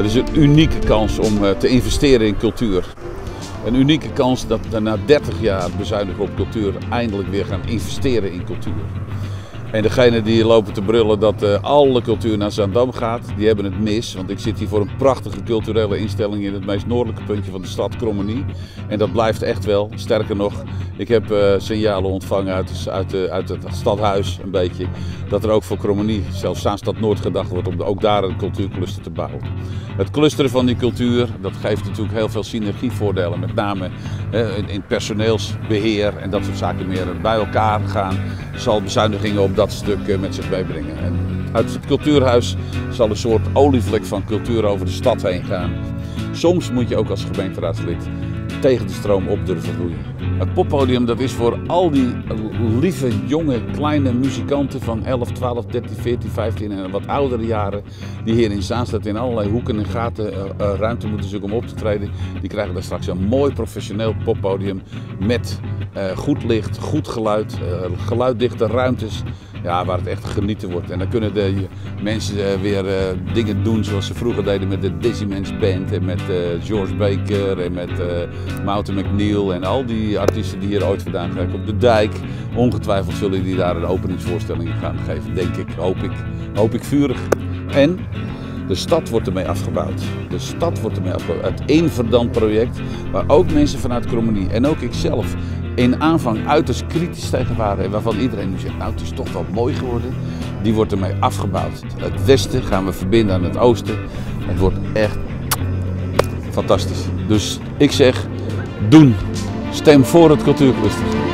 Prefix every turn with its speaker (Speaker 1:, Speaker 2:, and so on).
Speaker 1: Het is een unieke kans om te investeren in cultuur. Een unieke kans dat we na 30 jaar bezuinigen op cultuur eindelijk weer gaan investeren in cultuur. En degene die lopen te brullen dat uh, alle cultuur naar Zandam gaat, die hebben het mis. Want ik zit hier voor een prachtige culturele instelling in het meest noordelijke puntje van de stad, Krommenie. En dat blijft echt wel. Sterker nog, ik heb uh, signalen ontvangen uit, uit, het stadhuis een beetje. Dat er ook voor Krommenie, zelfs Zaanstad Noord, gedacht wordt om ook daar een cultuurcluster te bouwen. Het clusteren van die cultuur, dat geeft natuurlijk heel veel synergievoordelen. Met name in, in personeelsbeheer en dat soort zaken meer bij elkaar gaan. Zal bezuinigingen op dat stuk eh, met zich meebrengen. En uit het cultuurhuis zal een soort olievlek van cultuur over de stad heen gaan. Soms moet je ook als gemeenteraadslid tegen de stroom op durven roeien. Het poppodium dat is voor al die lieve, jonge, kleine muzikanten van 11, 12, 13, 14, 15 en wat oudere jaren. Die hier in Zaanstad in allerlei hoeken en gaten uh, uh, ruimte moeten zoeken om op te treden. Die krijgen daar straks een mooi professioneel poppodium met goed licht, goed geluid, geluiddichte ruimtes ja, waar het echt genieten wordt. En dan kunnen de mensen uh, weer uh, dingen doen zoals ze vroeger deden met de Dizzyman's Band en met uh, George Baker en met Mountain McNeil en al die artiesten die hier ooit vandaan gaan. Op de dijk, ongetwijfeld zullen die daar een openingsvoorstelling gaan geven, denk ik, hoop ik, hoop ik vurig. En de stad wordt ermee afgebouwd. De stad wordt ermee afgebouwd. Het Eenverdant project, waar ook mensen vanuit Krommenie en ook ikzelf in aanvang uiterst kritisch tegen waren. En waarvan iedereen nu zegt, nou het is toch wel mooi geworden. Die wordt ermee afgebouwd. Het westen gaan we verbinden aan het oosten. Het wordt echt fantastisch. Dus ik zeg, doen. Stem voor het cultuurcluster.